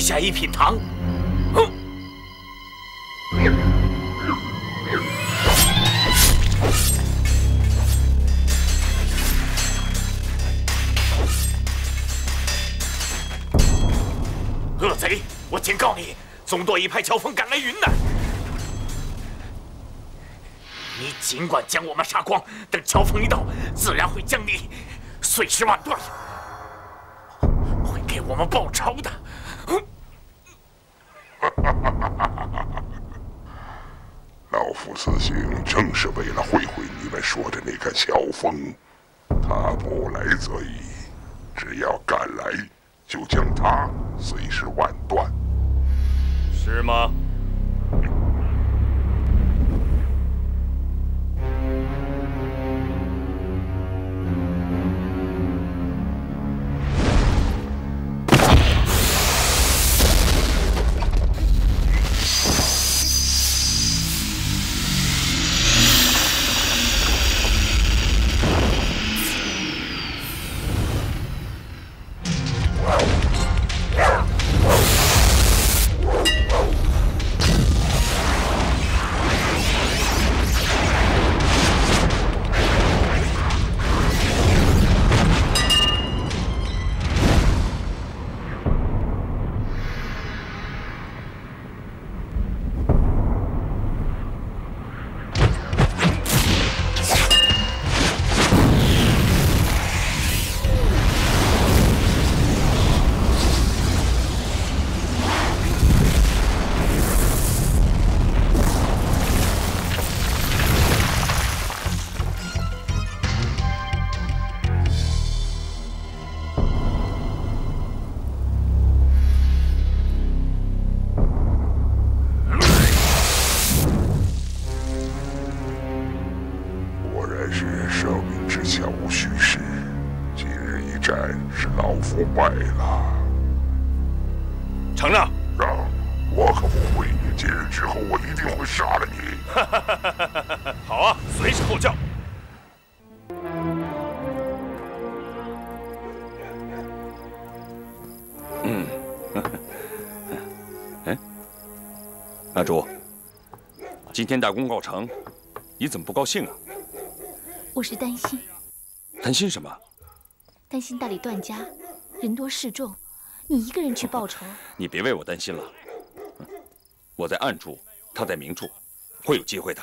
下一品堂。哼！恶贼，我警告你，总舵一派乔峰赶来云南，你尽管将我们杀光，等乔峰一到，自然会将你碎尸万段，会给我们报仇的。老夫此行正是为了会会你们说的那个乔峰，他不来则已，只要敢来。就将他碎尸万段，是吗？天大功告成，你怎么不高兴啊？我是担心。担心什么？担心大理段家人多势众，你一个人去报仇。你别为我担心了。我在暗处，他在明处，会有机会的。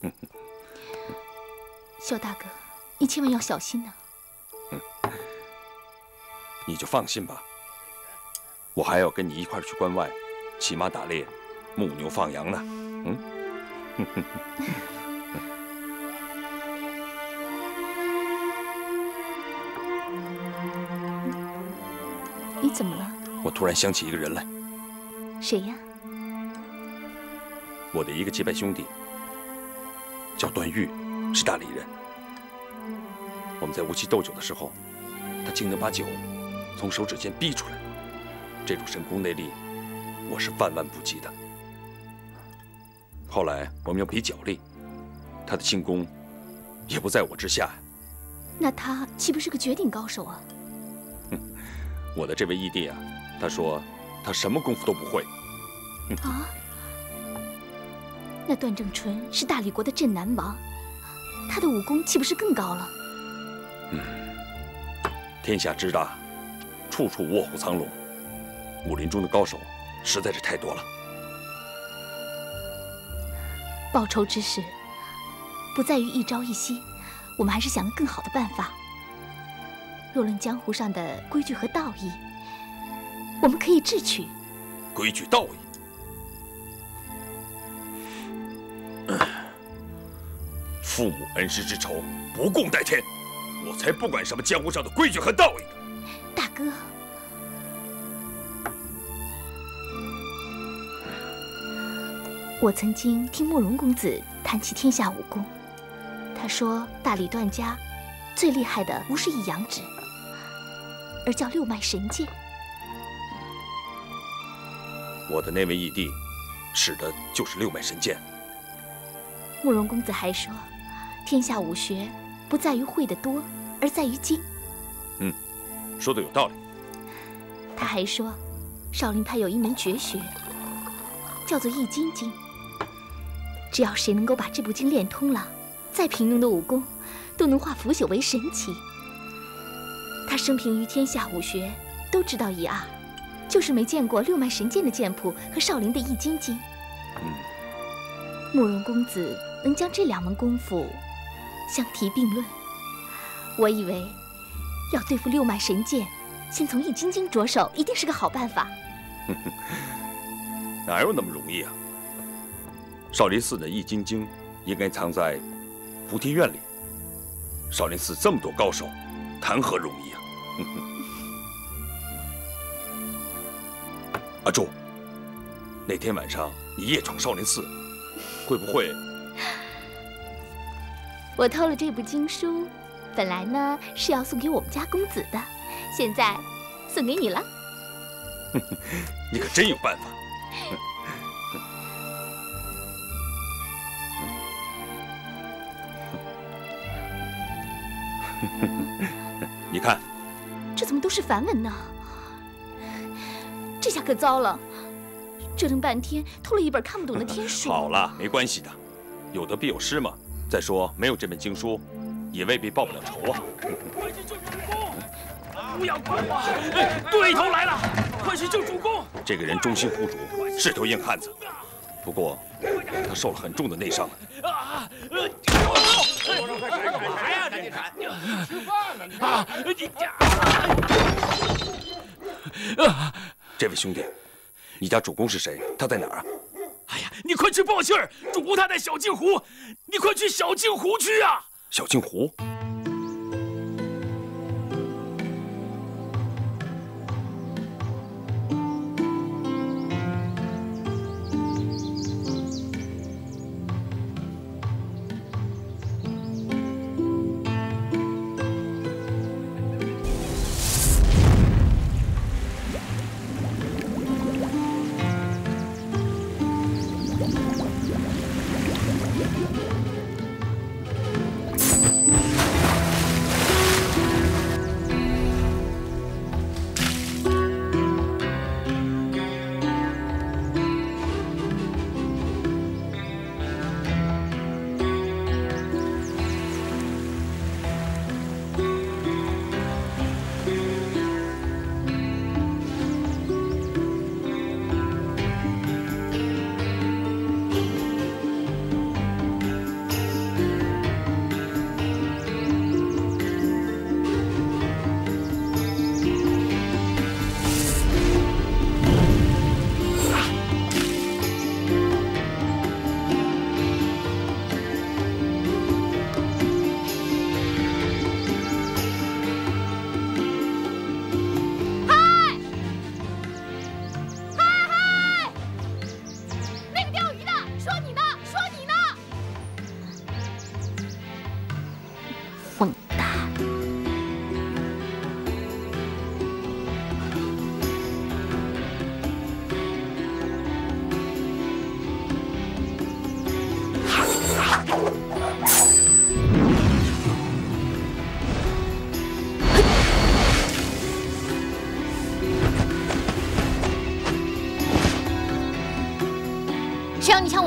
萧大哥，你千万要小心呐。你就放心吧。我还要跟你一块去关外，骑马打猎，牧牛放羊呢。嗯。你怎么了？我突然想起一个人来。谁呀？我的一个结拜兄弟，叫段誉，是大理人。我们在无锡斗酒的时候，他竟能把酒从手指间逼出来，这种神功内力，我是万万不及的。后来我们要比脚力，他的轻功也不在我之下。那他岂不是个绝顶高手啊？哼，我的这位义弟啊，他说他什么功夫都不会。啊？那段正淳是大理国的镇南王，他的武功岂不是更高了？嗯，天下之大，处处卧虎藏龙，武林中的高手实在是太多了。报仇之事，不在于一朝一夕，我们还是想个更好的办法。若论江湖上的规矩和道义，我们可以智取。规矩道义，父母恩师之仇，不共戴天。我才不管什么江湖上的规矩和道义大哥。我曾经听慕容公子谈起天下武功，他说大理段家最厉害的不是一阳指，而叫六脉神剑。我的那位义弟使的就是六脉神剑。慕容公子还说，天下武学不在于会的多，而在于精。嗯，说的有道理。他还说，少林派有一门绝学，叫做《易筋经》。只要谁能够把这部经练通了，再平庸的武功都能化腐朽为神奇。他生平于天下武学都知道一二，就是没见过六脉神剑的剑谱和少林的《易筋经》。嗯，慕容公子能将这两门功夫相提并论，我以为要对付六脉神剑，先从《易筋经》着手，一定是个好办法。哪有那么容易啊？少林寺的《易筋经》应该藏在菩提院里。少林寺这么多高手，谈何容易啊！阿柱，那天晚上你夜闯少林寺，会不会？我偷了这部经书，本来呢是要送给我们家公子的，现在送给你了。你可真有办法。你看，这怎么都是梵文呢？这下可糟了，折腾半天偷了一本看不懂的天书。好了，没关系的，有得必有失嘛。再说没有这本经书，也未必报不了仇啊。快去救主公！不要管我，对头来了！快去救主公！这个人忠心护主，是头硬汉子，不过他受了很重的内伤。啊！吃饭呢，你啊！你这位兄弟，你家主公是谁？他在哪儿啊？哎呀，你快去报信儿！主公他在小镜湖，你快去小镜湖去啊！小镜湖。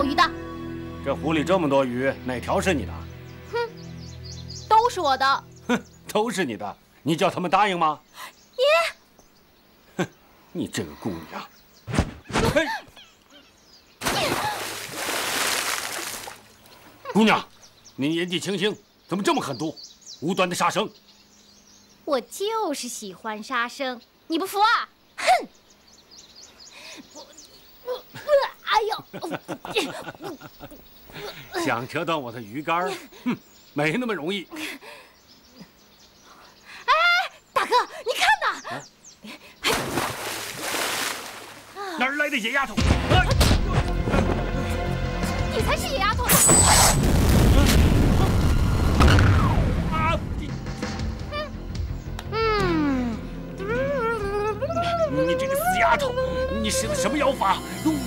鱼的？这湖里这么多鱼，哪条是你的？哼都是我的。哼，都是你的。你叫他们答应吗？爷。哼，你这个姑娘。嘿。姑娘，你年纪轻轻，怎么这么狠毒，无端的杀生？我就是喜欢杀生，你不服啊？哼！我我我，哎呦！想折断我的鱼竿，哼，没那么容易。哎大哥，你看呐，哪儿来的野丫头？你才是野丫头！啊！你嗯，你这个死丫头，你使的什么妖法？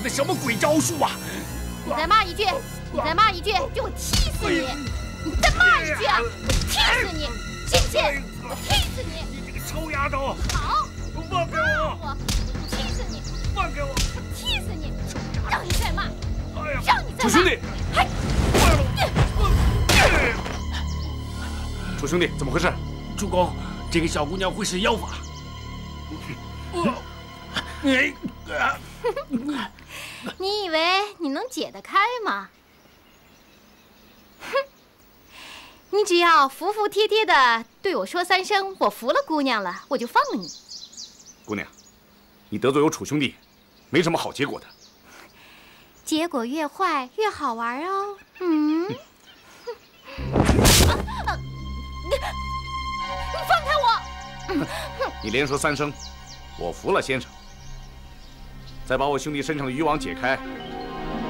用的什么鬼招数啊？你再骂一句，你再骂一句，就我踢死你！你再骂一句啊，我踢死你！信不信？我踢死你！你这个臭丫头！好，放开我！我我踢死你！放开我！我踢死你！让你再骂，让你再骂！楚兄弟，还楚兄弟，怎么回事？主公，这个小姑娘会使妖法。哎，你以为你能解得开吗？哼！你只要服服帖帖的对我说三声“我服了姑娘了”，我就放了你。姑娘，你得罪我楚兄弟，没什么好结果的。结果越坏越好玩哦。嗯。你放开我！你连说三声“我服了先生”，再把我兄弟身上的渔网解开，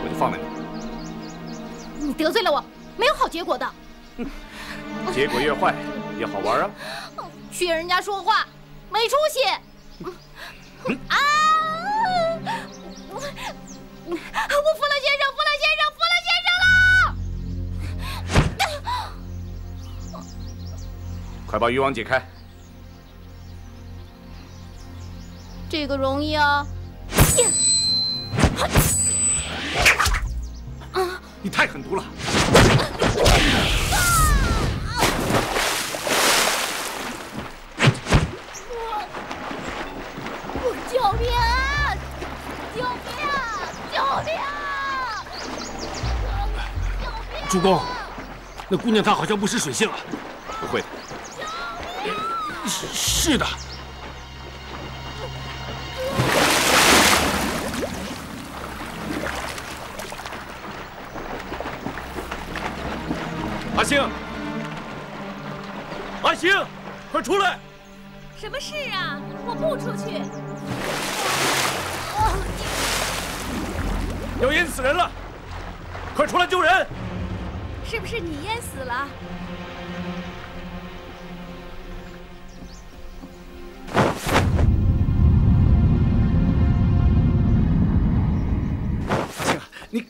我就放了你。你得罪了我，没有好结果的。结果越坏越好玩啊！学人家说话，没出息。啊！我服了先生，服了先生，服了先生了！快把渔网解开。这个容易啊！你太狠毒了！救命！救命！救命！主公，那姑娘她好像不识水性了。不会的。是是的。阿星，阿星，快出来！什么事啊？我不出去。要淹死人了！快出来救人！是不是你淹死了？阿星，你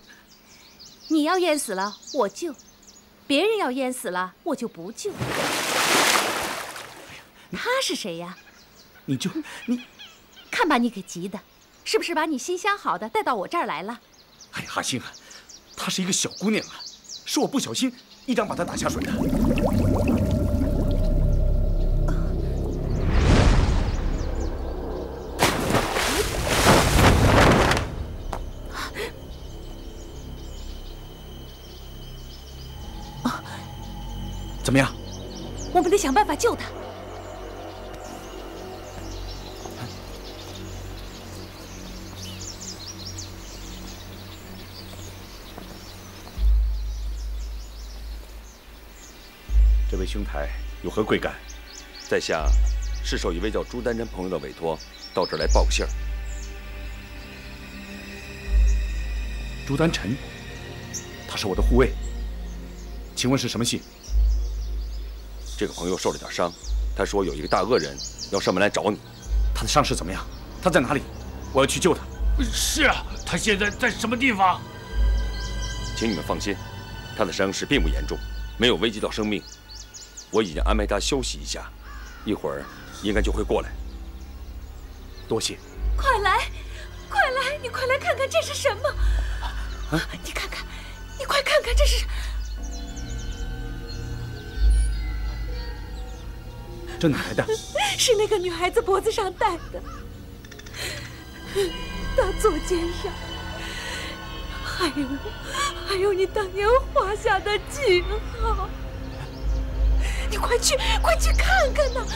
你要淹死了，我救。别人要淹死了，我就不救。他是谁呀？你就你，看把你给急的，是不是把你新相好的带到我这儿来了？哎呀，阿星啊，她是一个小姑娘啊，是我不小心一掌把她打下水的。得想办法救他。这位兄台有何贵干？在下是受一位叫朱丹真朋友的委托，到这儿来报个信儿。朱丹臣，他是我的护卫。请问是什么信？这个朋友受了点伤，他说有一个大恶人要上门来找你。他的伤势怎么样？他在哪里？我要去救他。是啊，他现在在什么地方？请你们放心，他的伤势并不严重，没有危及到生命。我已经安排他休息一下，一会儿应该就会过来。多谢。快来，快来，你快来看看这是什么？啊！你看看，你快看看这是。是哪来的？是那个女孩子脖子上戴的，到左肩上，还有还有你当年画下的记号。你快去，快去看看呐！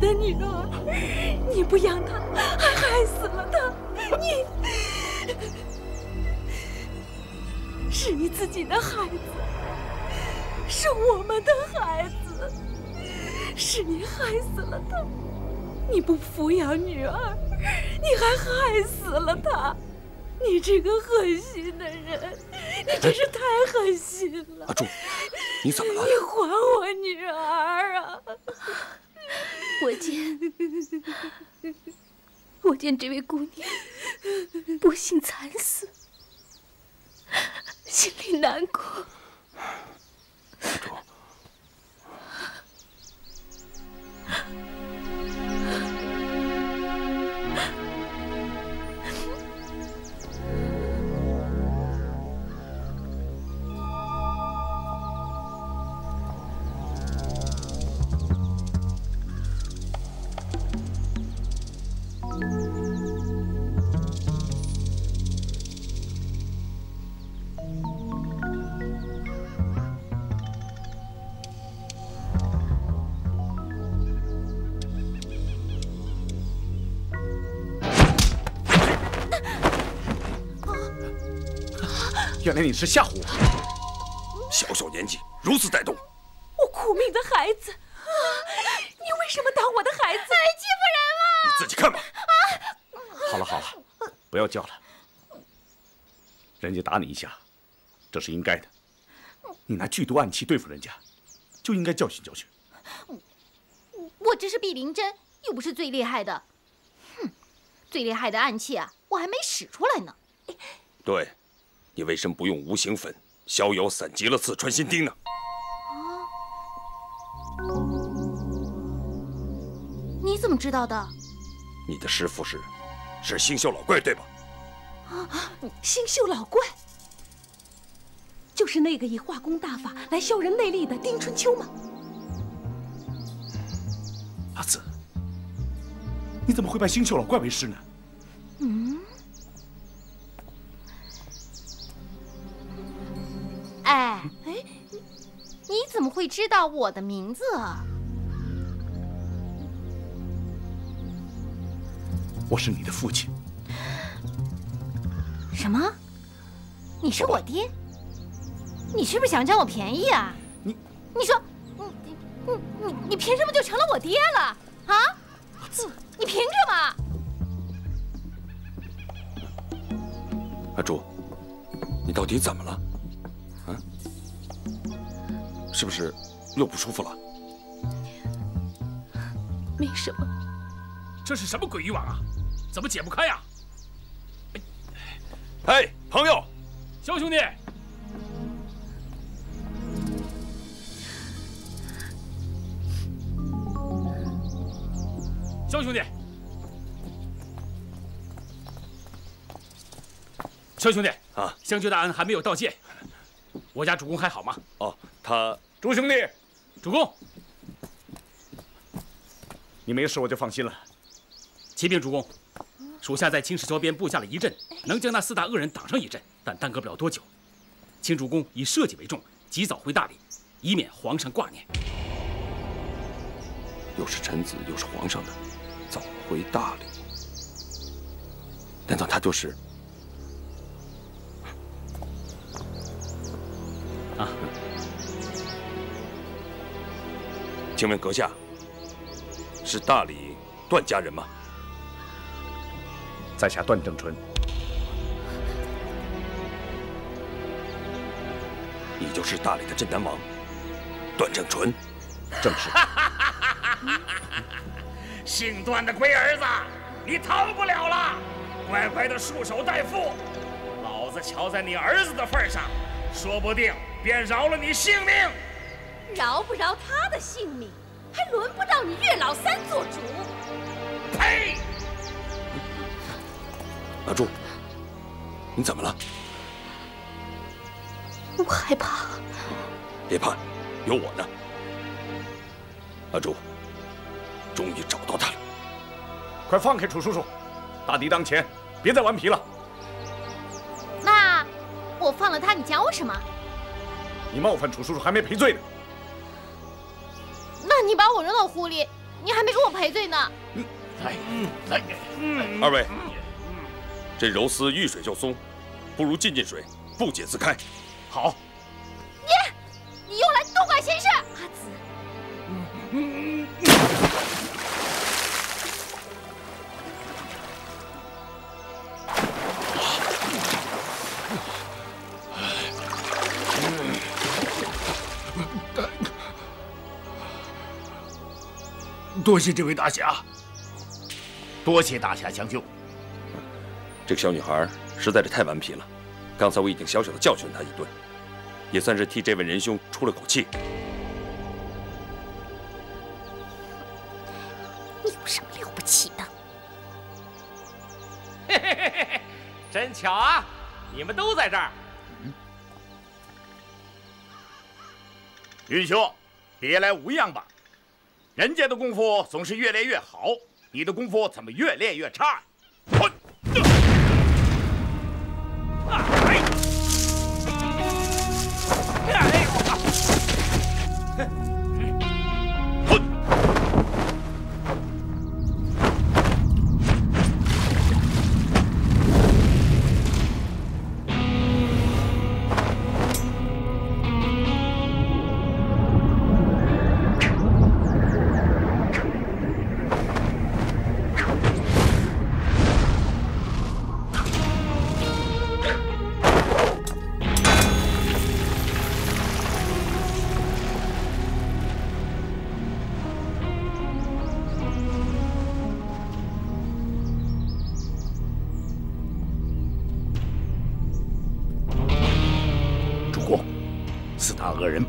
的女儿，你不养她，还害死了她。你，是你自己的孩子，是我们的孩子，是你害死了她。你不抚养女儿，你还害死了她。你这个狠心的人，你真是太狠心了！阿柱，你怎么了？你还我女儿啊！我见，我见这位姑娘不幸惨死，心里难过。原来你是吓唬我！小小年纪如此歹毒，我苦命的孩子啊，你为什么打我的孩子？欺负人了！你自己看吧。好了好了，不要叫了。人家打你一下，这是应该的。你拿剧毒暗器对付人家，就应该教训教训。我这是避灵针，又不是最厉害的。哼，最厉害的暗器啊，我还没使出来呢。对。你为什么不用无形粉、逍遥散、极了刺、穿心钉呢？你怎么知道的？你的师傅是，是星宿老怪对吧？啊，星宿老怪，就是那个以化功大法来消人内力的丁春秋吗？阿紫，你怎么会拜星宿老怪为师呢？嗯。哎哎，你怎么会知道我的名字啊？我是你的父亲。什么？你是我爹？你是不是想占我便宜啊？你，你说，你你你你凭什么就成了我爹了？啊？你凭什么？阿朱，你到底怎么了？是不是又不舒服了？没什么。这是什么鬼渔网啊？怎么解不开呀？哎，朋友，肖兄弟，肖兄弟，肖兄弟啊！香君大恩还没有道谢，我家主公还好吗？哦，他。朱兄弟，主公，你没事我就放心了。启禀主公，属下在青石桥边布下了一阵，能将那四大恶人挡上一阵，但耽搁不了多久。请主公以社稷为重，及早回大理，以免皇上挂念。又是臣子又是皇上的，早回大理？难道他就是？啊？请问阁下是大理段家人吗？在下段正淳。你就是大理的镇南王段正淳？正是。姓段的龟儿子，你逃不了了！乖乖的束手待缚。老子瞧在你儿子的份上，说不定便饶了你性命。饶不饶他的性命，还轮不到你岳老三做主。呸！阿朱，你怎么了？我害怕。别怕，有我呢。阿朱，终于找到他了。快放开楚叔叔！大敌当前，别再顽皮了。那我放了他，你讲我什么？你冒犯楚叔叔还没赔罪呢。那你把我扔到湖里，你还没给我赔罪呢。来，来，二位，这柔丝遇水就松，不如浸浸水，不解自开。好。你，你又来多管闲事。阿紫。多谢这位大侠，多谢大侠相救。这个小女孩实在是太顽皮了，刚才我已经小小的教训她一顿，也算是替这位仁兄出了口气。你有什么了不起的？嘿嘿嘿嘿，真巧啊，你们都在这儿。云兄，别来无恙吧？人家的功夫总是越练越好，你的功夫怎么越练越差？主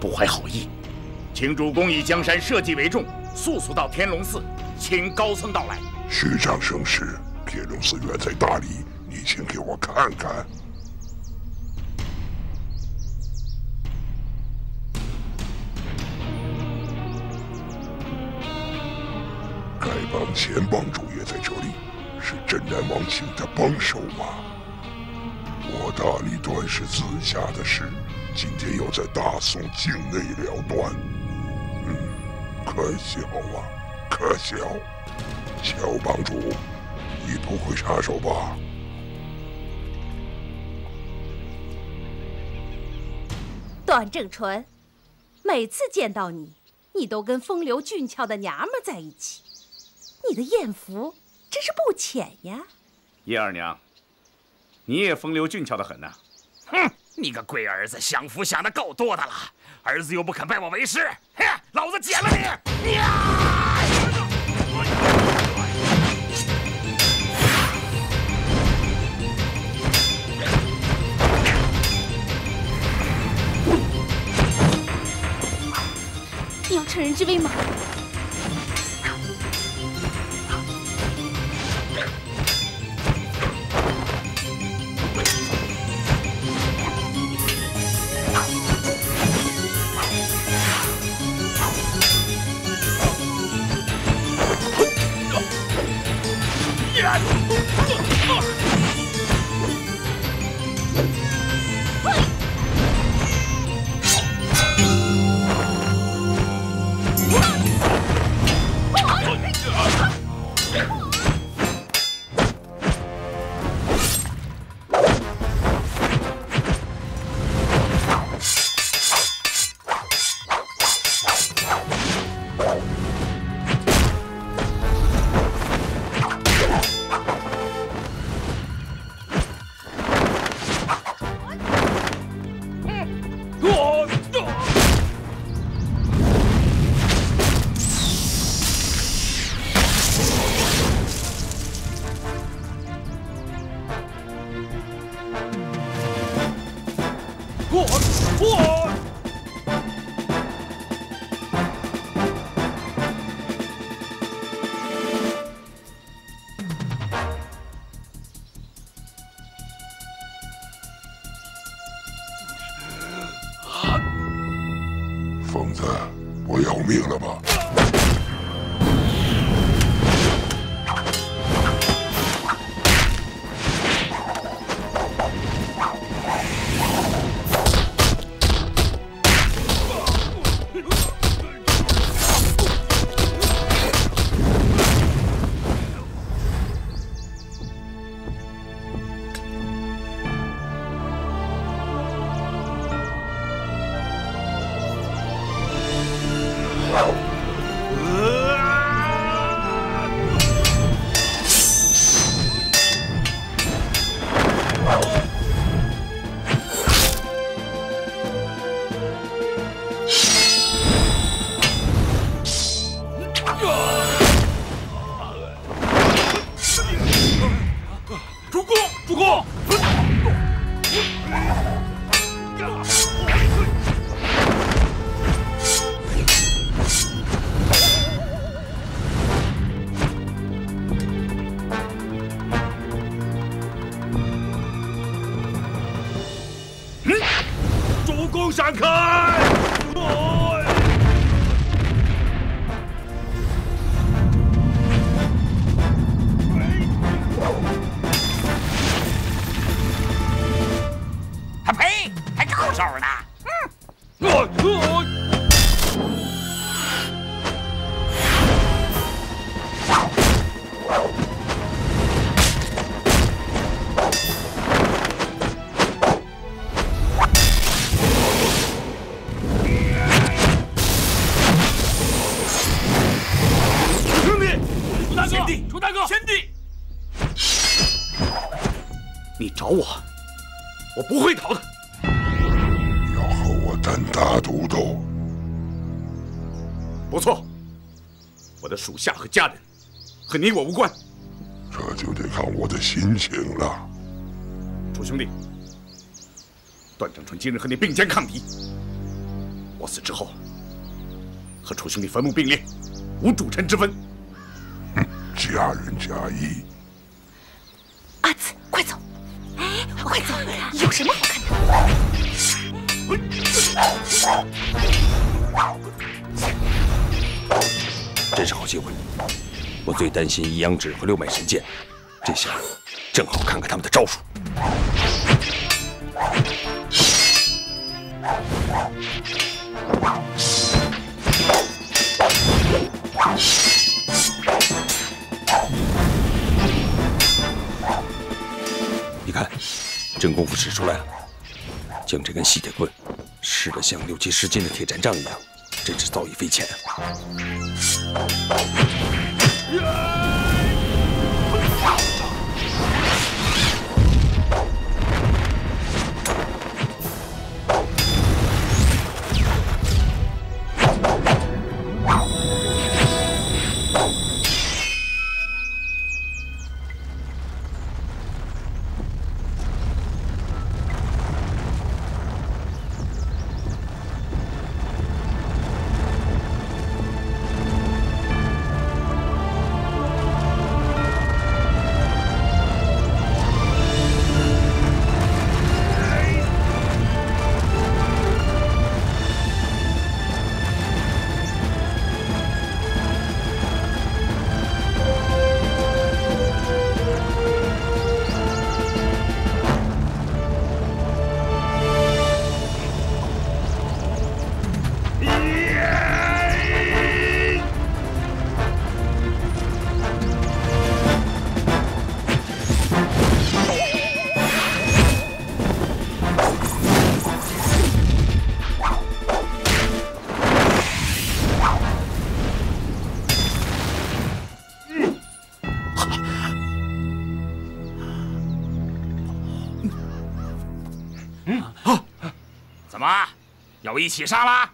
不怀好意，请主公以江山社稷为重，速速到天龙寺，请高僧到来。虚张声势，天龙寺远在大理，你请给我看看。丐帮前帮主也在这里，是镇南王请的帮手吗？我大理段氏自家的事，今天要在大宋境内了断。嗯，可笑啊，可笑！乔帮主，你不会插手吧？段正淳，每次见到你，你都跟风流俊俏的娘们在一起，你的艳福真是不浅呀。叶二娘，你也风流俊俏的很呐、哼，你个龟儿子，享福享的够多的了，儿子又不肯拜我为师，嘿，老子剪了你！你呀！你要趁人之危吗？我让开！和你我无关。这就得看我的心情了。楚兄弟，段正淳今日和你并肩抗敌，我死之后和楚兄弟坟墓并列，无主臣之分。家人家义，阿紫，快走！哎，快走！有什么好看的？真是好机会！我最担心一阳指和六脉神剑，这下正好看看他们的招数。你看，真功夫使出来了，将这根细铁棍使得像六七十斤的铁战杖一样，真是造诣非浅啊！一起杀啦？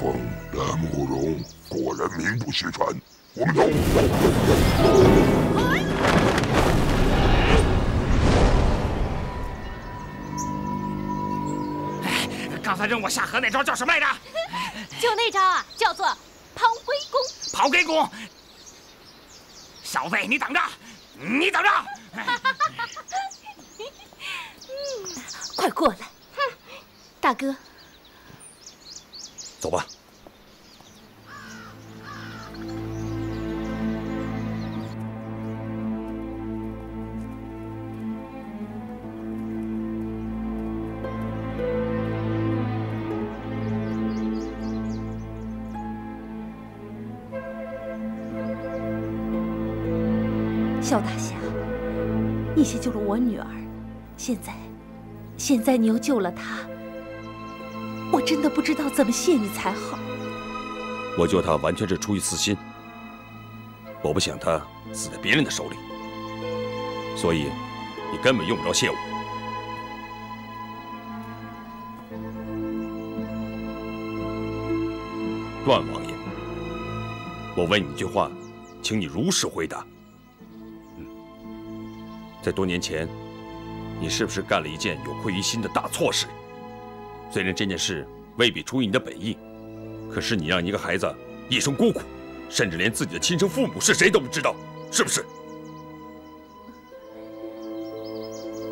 乔峰、蓝慕容，果然名不虚传。我们走。刚才扔我下河那招叫什么来着？就那招啊，叫做抛龟功。抛龟功。小子，你等着，你等着！快过来！大哥，走吧。萧大侠，你先救了我女儿，现在，现在你又救了她，我真的不知道怎么谢你才好。我救他完全是出于私心，我不想他死在别人的手里，所以你根本用不着谢我。段王爷，我问你一句话，请你如实回答。在多年前，你是不是干了一件有愧于心的大错事？虽然这件事未必出于你的本意，可是你让一个孩子一生孤苦，甚至连自己的亲生父母是谁都不知道，是不是？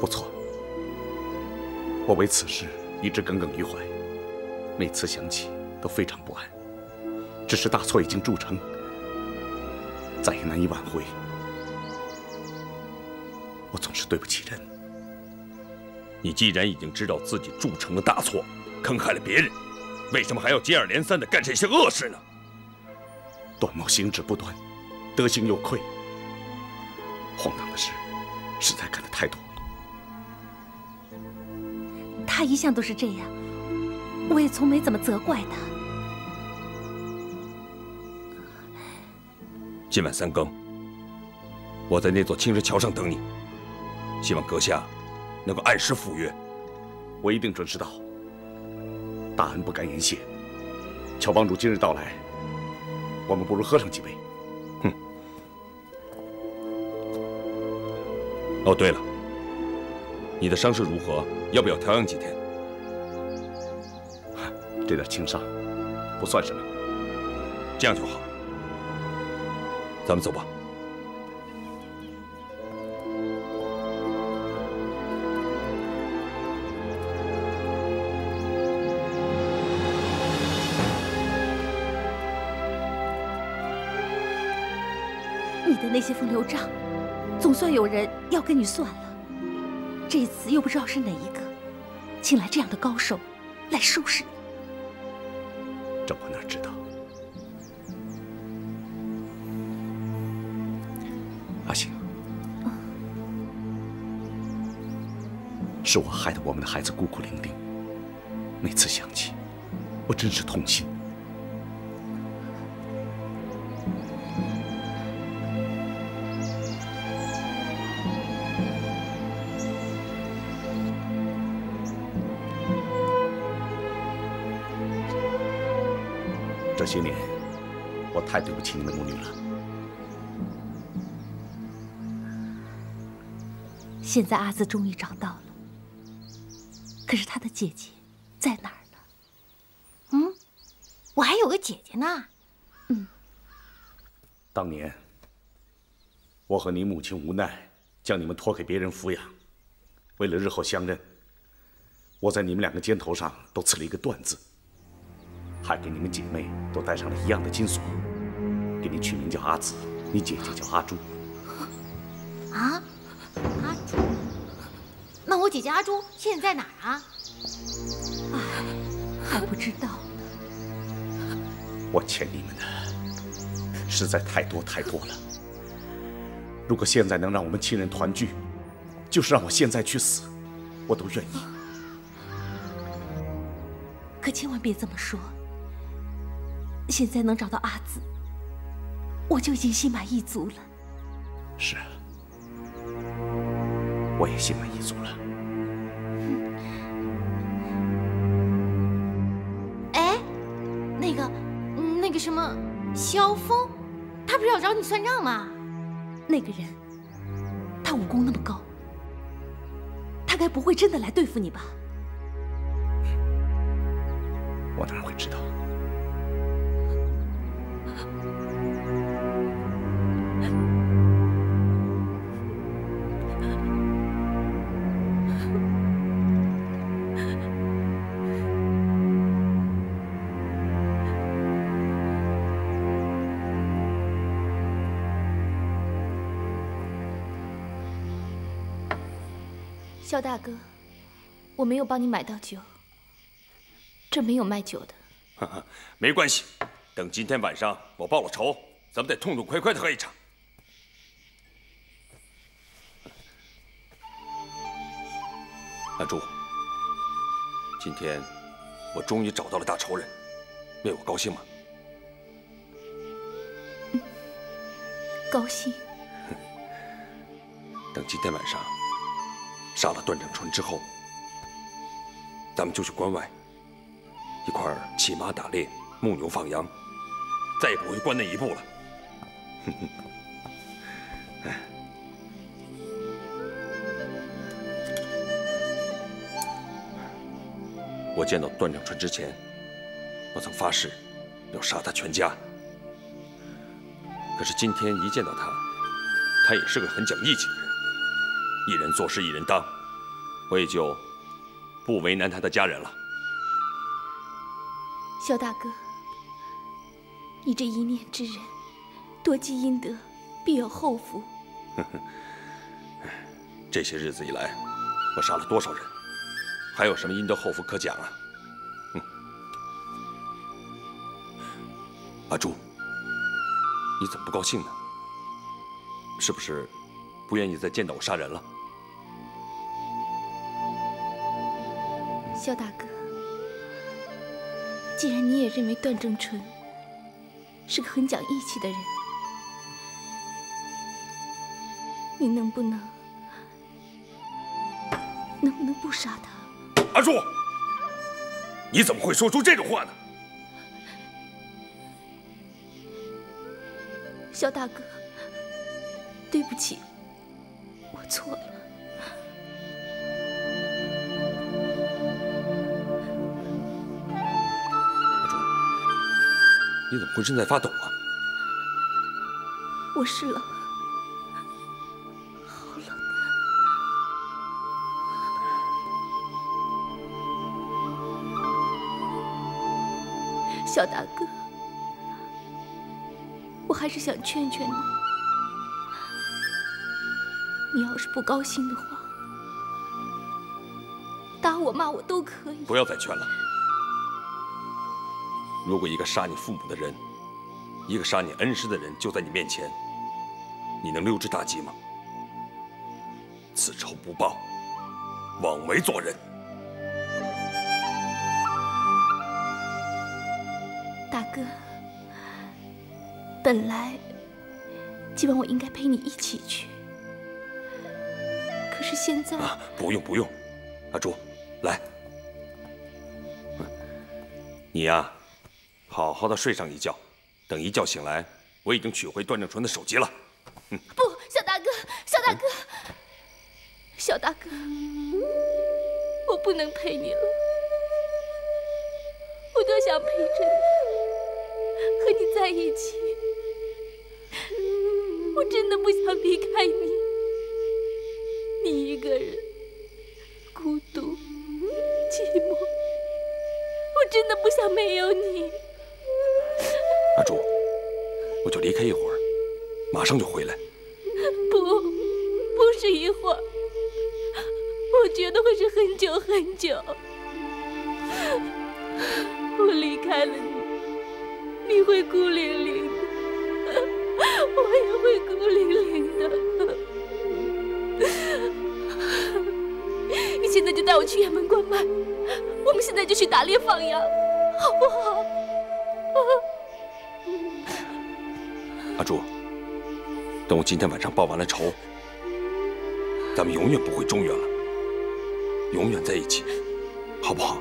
不错，我为此事一直耿耿于怀，每次想起都非常不安。只是大错已经铸成，再也难以挽回。我总是对不起人。你既然已经知道自己铸成了大错，坑害了别人，为什么还要接二连三的干这些恶事呢？段某行止不端，德行有愧，荒唐的事实在干得太多了。他一向都是这样，我也从没怎么责怪他。今晚三更，我在那座青石桥上等你。希望阁下能够按时赴约。我一定准时到。大恩不敢言谢。乔帮主今日到来，我们不如喝上几杯。哼。哦，对了，你的伤势如何？要不要调养几天？这点轻伤，不算什么。这样就好。咱们走吧。的那些风流账，总算有人要跟你算了。这次又不知道是哪一个，请来这样的高手来收拾你。这我哪知道？阿星，是我害得我们的孩子孤苦伶仃。每次想起，我真是痛心。这些年，我太对不起你们母女了。现在阿紫终于长大了，可是她的姐姐在哪儿呢？嗯，我还有个姐姐呢。嗯，当年我和你母亲无奈，将你们托给别人抚养。为了日后相认，我在你们两个肩头上都刺了一个“断”字，还给你们姐妹都戴上了一样的金锁，给你取名叫阿紫，你姐姐叫阿朱。啊？阿朱？那我姐姐阿朱现在在哪儿啊？哎，还不知道呢。我欠你们的实在太多太多了。如果现在能让我们亲人团聚，就是让我现在去死，我都愿意。可千万别这么说。现在能找到阿紫，我就已经心满意足了。是啊。我也心满意足了。哎，那个，那个什么，萧峰，他不是要找你算账吗？那个人，他武功那么高，他该不会真的来对付你吧？我哪会知道？高大哥我没有帮你买到酒这没有卖酒的没关系等今天晚上我报了仇咱们再痛痛快快的喝一场。阿朱今天我终于找到了大仇人为我高兴吗？高兴。等今天晚上杀了段正淳之后，咱们就去关外一块儿骑马打猎、牧牛放羊，再也不会关内一步了。我见到段正淳之前，我曾发誓要杀他全家。可是今天一见到他，他也是个很讲义气的人，一人做事一人当，我也就不为难他的家人了。萧大哥，你这一念之仁，多积阴德，必有后福。这些日子以来，我杀了多少人，还有什么阴德后福可讲啊？哼！阿朱，你怎么不高兴呢？是不是不愿意再见到我杀人了？萧大哥，既然你也认为段正淳是个很讲义气的人，你能不能能不能不杀他？阿柱，你怎么会说出这种话呢？萧大哥，对不起，么浑身在发抖啊？我是冷，好冷啊！小大哥，我还是想劝劝你，你要是不高兴的话，打我骂我都可以。不要再劝了。如果一个杀你父母的人，一个杀你恩师的人就在你面前，你能溜之大吉吗？此仇不报，枉为做人。大哥，本来今晚我应该陪你一起去，可是现在……啊，不用不用，阿朱，来，你呀，好好的睡上一觉，等一觉醒来，我已经取回段正淳的首级了。不，小大哥，小大哥，小大哥，我不能陪你了，我多想陪着你，和你在一起，我真的不想离开你，你一个人孤独寂寞，我真的不想没有你。马上就回来。不，不是一会儿，我觉得会是很久很久。我离开了你，你会孤零零的，我也会孤零零的。你现在就带我去雁门关外，我们现在就去打猎放羊，好不好？等我今天晚上报完了仇，咱们永远不会中原了，永远在一起，好不好？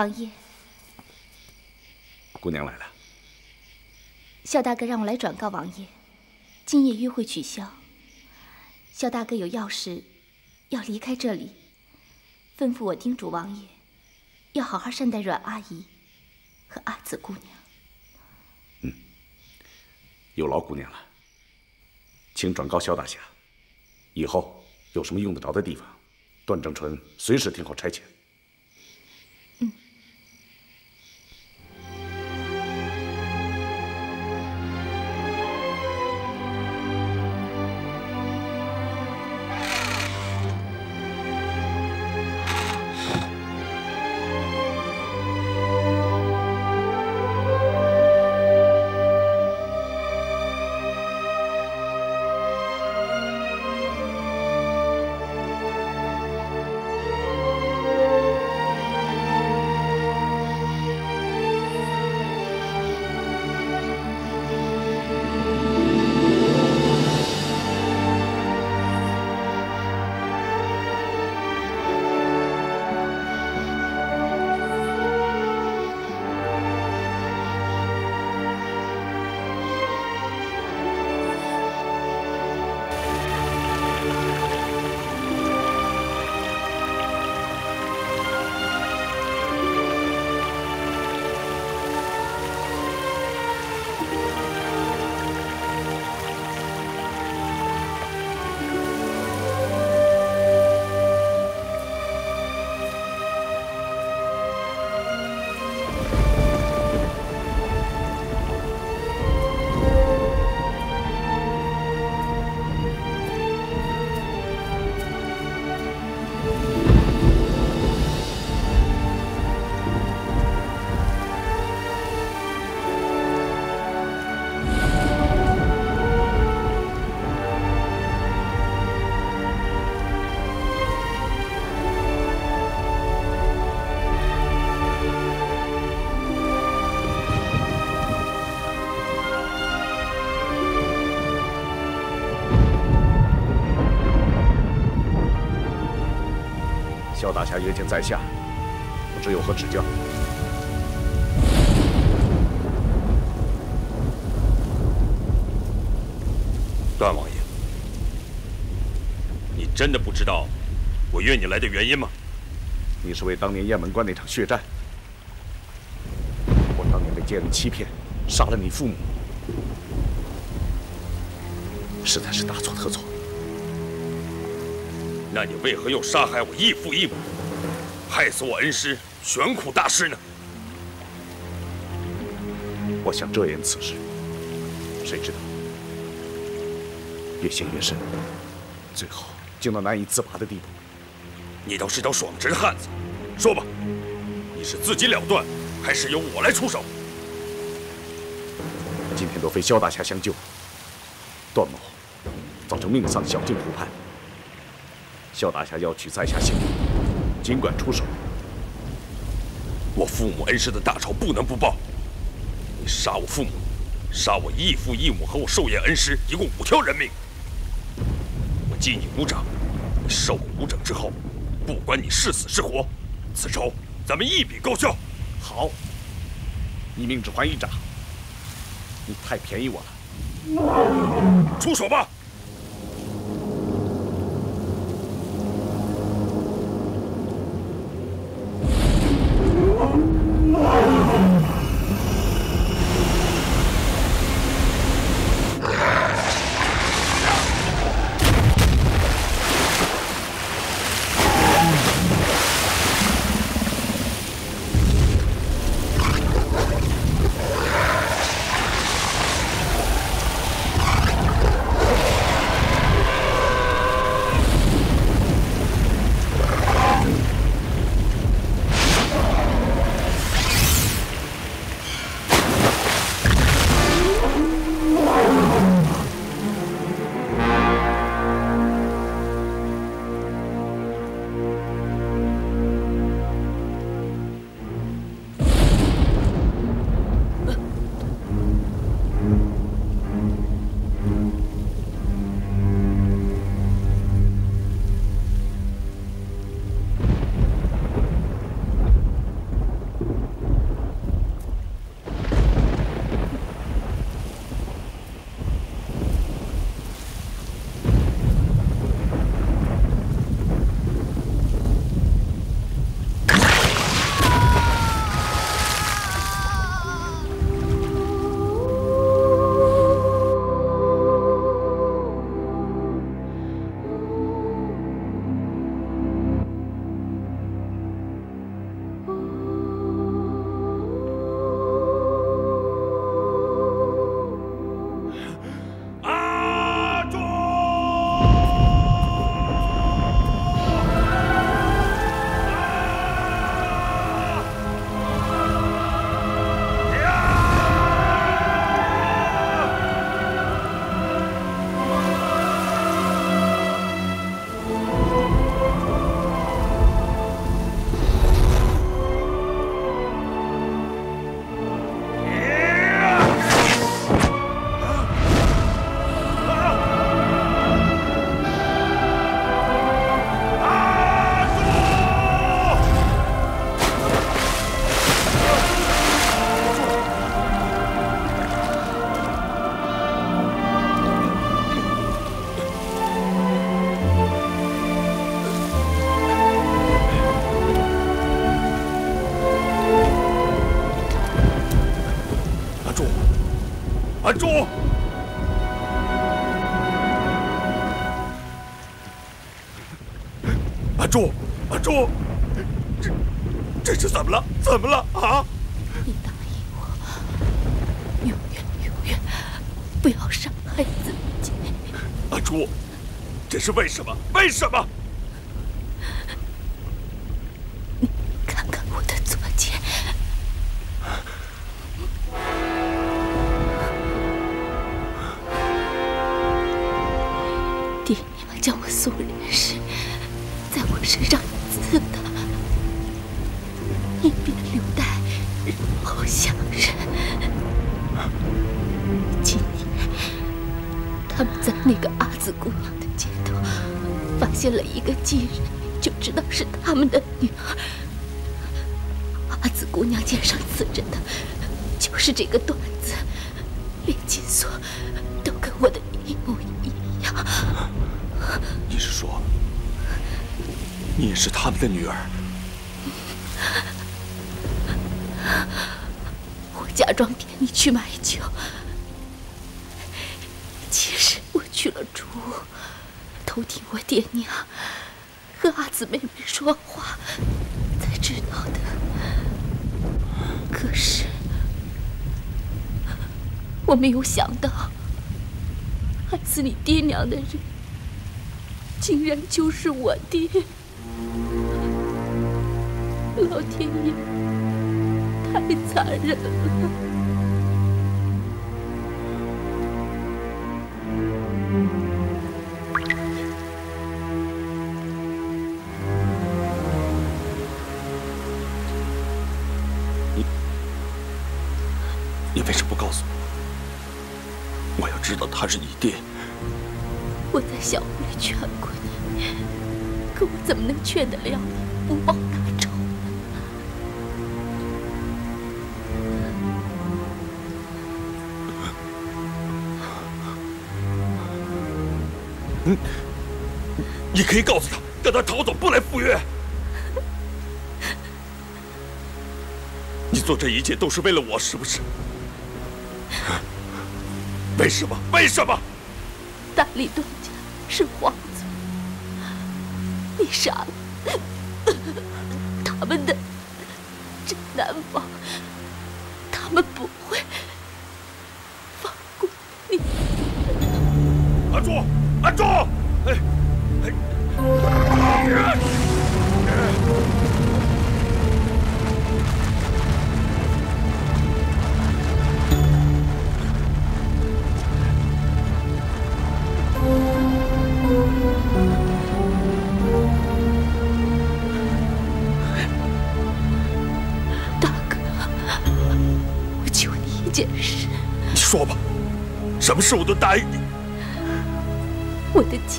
王爷，姑娘来了。萧大哥让我来转告王爷，今夜约会取消。萧大哥有要事，要离开这里，吩咐我叮嘱王爷，要好好善待阮阿姨和阿紫姑娘。嗯，有劳姑娘了，请转告萧大侠，以后有什么用得着的地方，段正淳随时听候差遣。萧大侠约见在下，不知有何指教？段王爷，你真的不知道我约你来的原因吗？你是为当年雁门关那场血战，我当年被奸人欺骗，杀了你父母，实在是大错特错。那你为何又杀害我义父义母，害死我恩师玄苦大师呢？我想遮掩此事，谁知道越陷越深，最后竟到难以自拔的地步。你倒是条爽直的汉子，说吧，你是自己了断，还是由我来出手？今天若非萧大侠相救，段某早就命丧小径湖畔。萧大侠要取在下性命，尽管出手。我父母恩师的大仇不能不报。你杀我父母，杀我义父义母和我授业恩师，一共五条人命。我记你五掌，你受过五掌之后，不管你是死是活，此仇咱们一笔勾销。好，一命只还一掌，你太便宜我了。出手吧。阿朱，阿朱，阿朱，这这是怎么了？怎么了啊？你答应我，永远永远不要伤害自己。阿朱，这是为什么？为什么？我爹。老天爷！太残忍了！你你为什么不告诉我？我要知道他是你爹。我在小屋里劝过，怎么能劝得了你不报大仇呢？嗯，你可以告诉他，让他逃走，不来赴约。你做这一切都是为了我，是不是？为什么？为什么？大理段家是皇杀了 他们的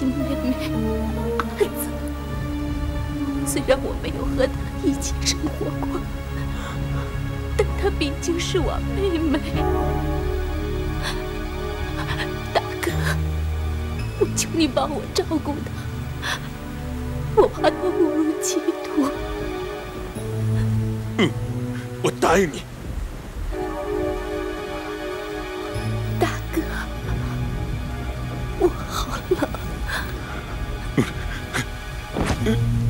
亲妹妹阿紫，虽然我没有和她一起生活过，但她毕竟是我妹妹。大哥，我求你帮我照顾她，我怕她误入歧途。嗯，我答应你。大哥，我好冷。等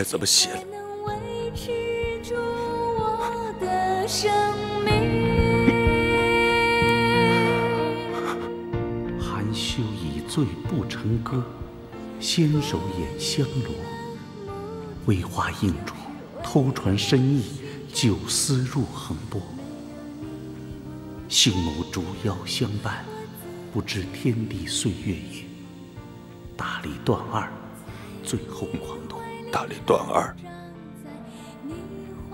该怎么写了？含羞以醉不成歌，纤手掩香罗。微花映烛，偷传深意，酒丝入横波。杏目竹腰相伴，不知天地岁月也。大理断二，最后狂。大理段二，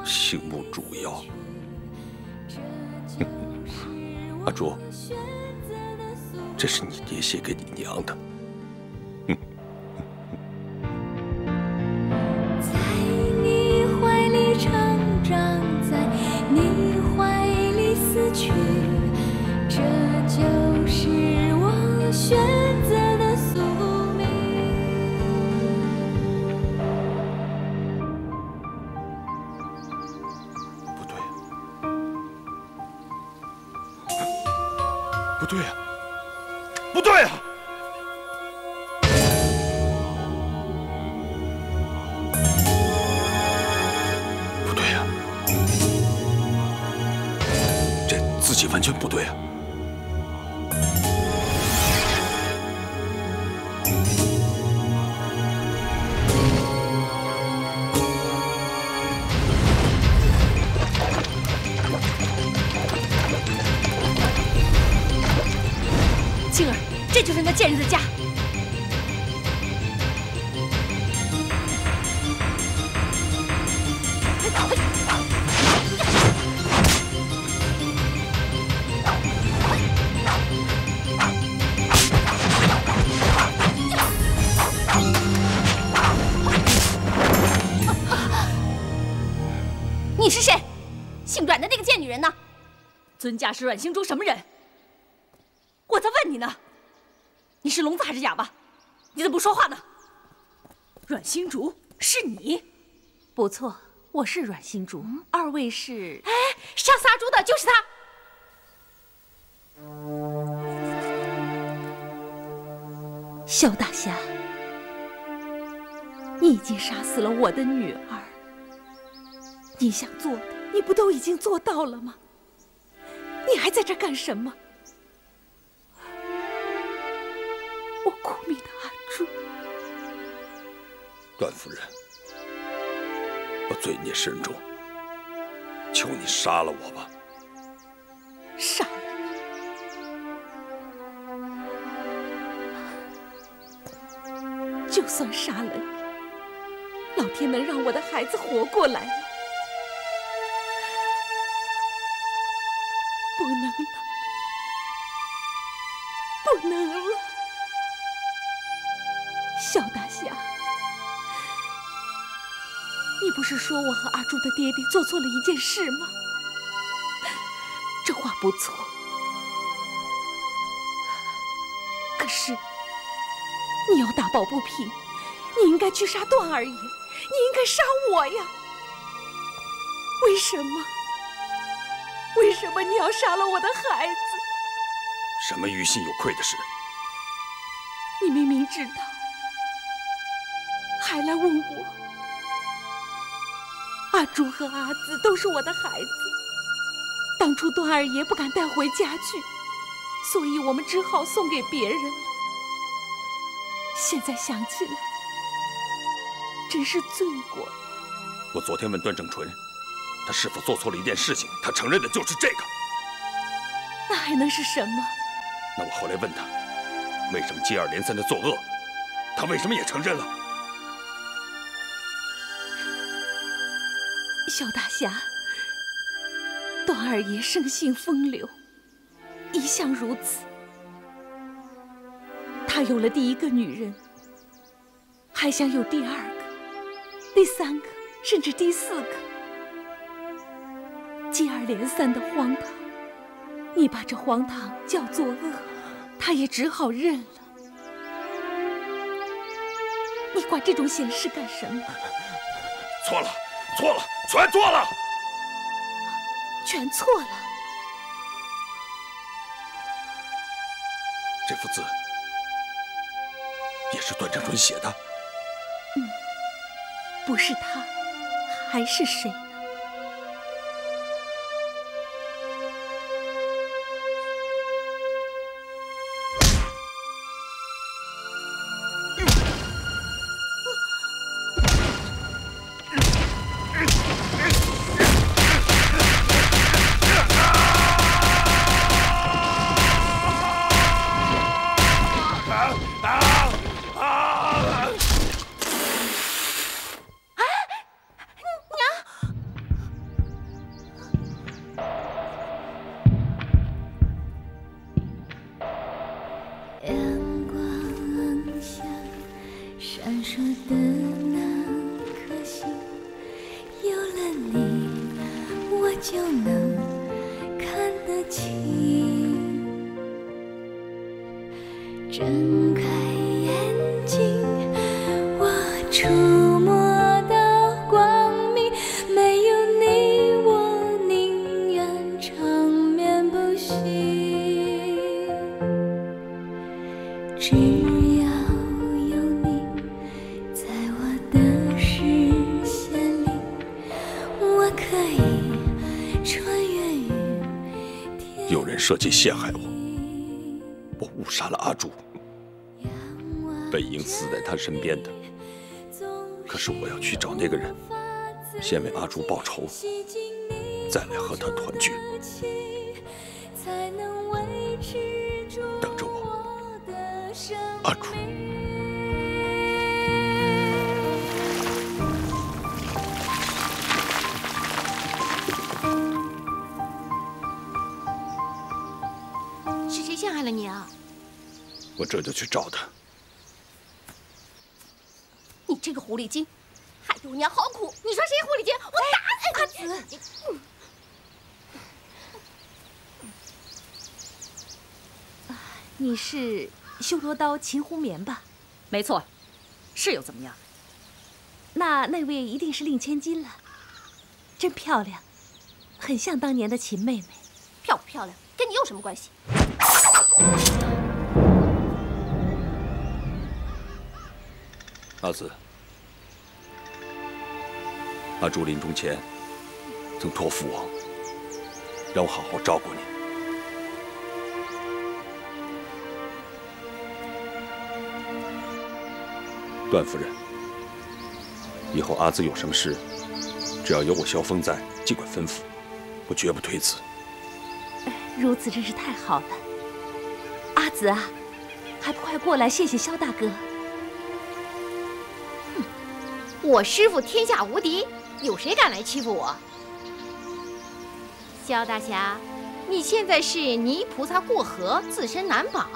醒目主要。阿朱，这是你爹写给你娘的。尊驾是阮星竹什么人？我在问你呢，你是聋子还是哑巴？你怎么不说话呢？阮星竹是你？不错，我是阮星竹。二位是？哎，杀撒猪的就是他。萧大侠，你已经杀死了我的女儿。你想做的，你不都已经做到了吗？你还在这干什么？我苦命的阿朱，段夫人，我罪孽深重，求你杀了我吧！杀了你！就算杀了你，老天能让我的孩子活过来吗？说我和阿朱的爹爹做错了一件事吗？这话不错，可是你要打抱不平，你应该去杀段二爷，你应该杀我呀！为什么？为什么你要杀了我的孩子？什么于心有愧的事？你明明知道，还来问我。阿朱和阿紫都是我的孩子，当初段二爷不敢带回家去，所以我们只好送给别人了。现在想起来，真是罪过。我昨天问段正淳，他是否做错了一件事情，他承认的就是这个。那还能是什么？那我后来问他，为什么接二连三的作恶，他为什么也承认了？萧大侠，段二爷生性风流，一向如此。他有了第一个女人，还想有第二个、第三个，甚至第四个，接二连三的荒唐。你把这荒唐叫作恶，他也只好认了。你管这种闲事干什么？错了，错了，全错了，全错了。这幅字也是段正淳写的。嗯，不是他，还是谁？设计陷害我，我误杀了阿朱，本应死在他身边的。可是我要去找那个人，先为阿朱报仇，再来和他团聚。我这就去找他。你这个狐狸精，害得我娘好苦！你说谁狐狸精？我打死阿紫！你是修罗刀秦红棉吧？没错，是又怎么样？那那位一定是令千金了，真漂亮，很像当年的秦妹妹。漂不漂亮，跟你有什么关系？阿紫，阿朱临终前曾托付我，让我好好照顾你。段夫人，以后阿紫有什么事，只要有我萧峰在，尽管吩咐，我绝不推辞。如此真是太好了。阿紫啊，还不快过来谢谢萧大哥！我师傅天下无敌，有谁敢来欺负我？萧大侠，你现在是泥菩萨过河，自身难保，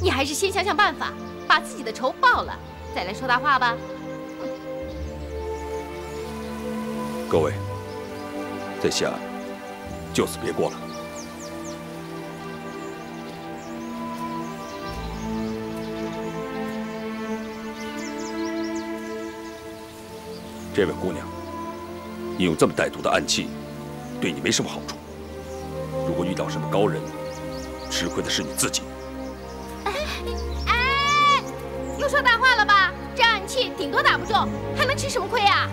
你还是先想想办法，把自己的仇报了，再来说大话吧。各位，在下就此别过了。这位姑娘，你用这么歹毒的暗器，对你没什么好处。如果遇到什么高人，吃亏的是你自己。哎，又说大话了吧？这暗器顶多打不中，还能吃什么亏呀？